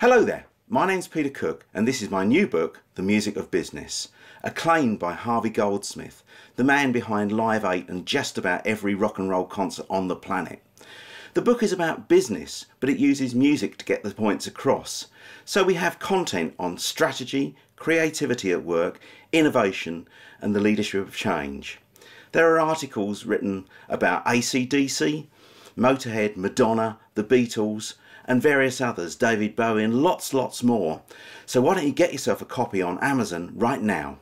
Hello there, my name's Peter Cook and this is my new book, The Music of Business, acclaimed by Harvey Goldsmith, the man behind Live 8 and just about every rock and roll concert on the planet. The book is about business, but it uses music to get the points across. So we have content on strategy, creativity at work, innovation, and the leadership of change. There are articles written about ACDC, Motorhead, Madonna, the Beatles, and various others, David Bowie, and lots, lots more. So why don't you get yourself a copy on Amazon right now?